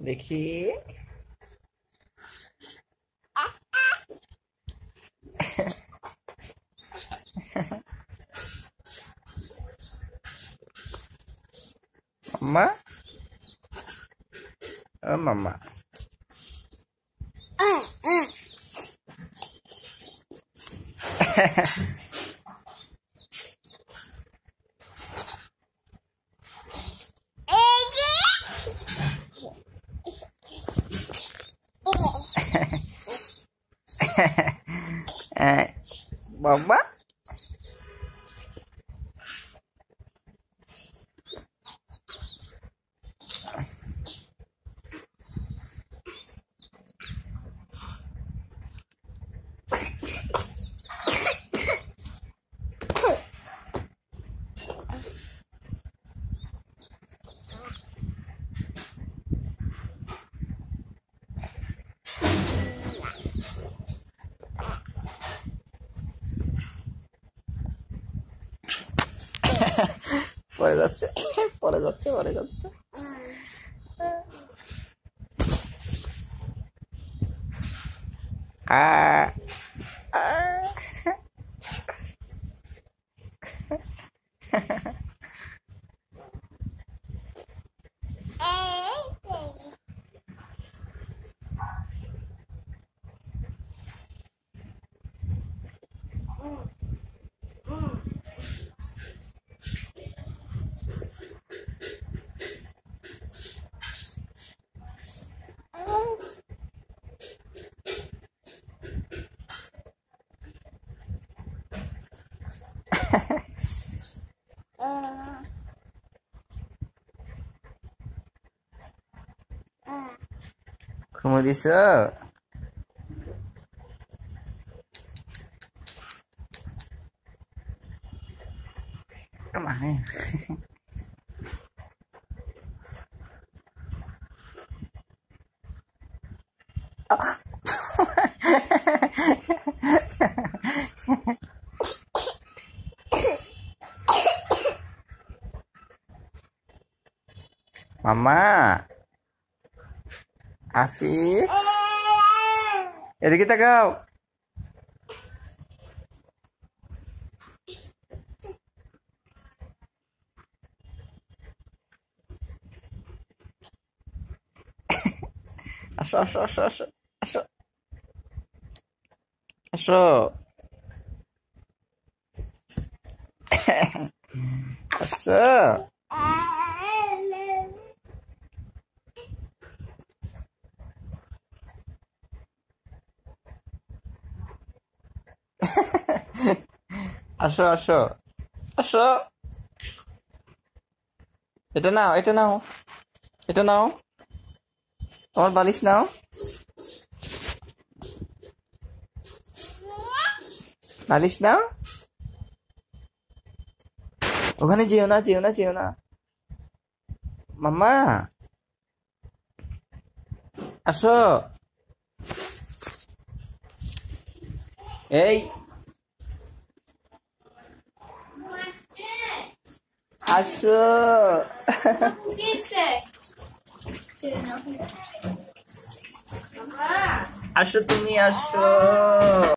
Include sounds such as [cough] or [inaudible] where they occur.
Vem aqui. mamá. Ah, mamá. Bờm পরে যাচ্ছে পরে যাচ্ছে পরে যাচ্ছে আ Como dice. Kemarin. Mama. মামা আফিফ এদিকে তাকাও [laughs] আসো আসো আসো আসো আসো আসো আসো [laughs] আসো আসো। আসো। এটা নাও এটা নাও। এটা নাও। তোমার বালিশ নাও। বালিশ নাও। ওখানে যেও না যেও না যেও না। মাম্মা। আসো। এই আসো। [laughs] আসো তুমি আসো।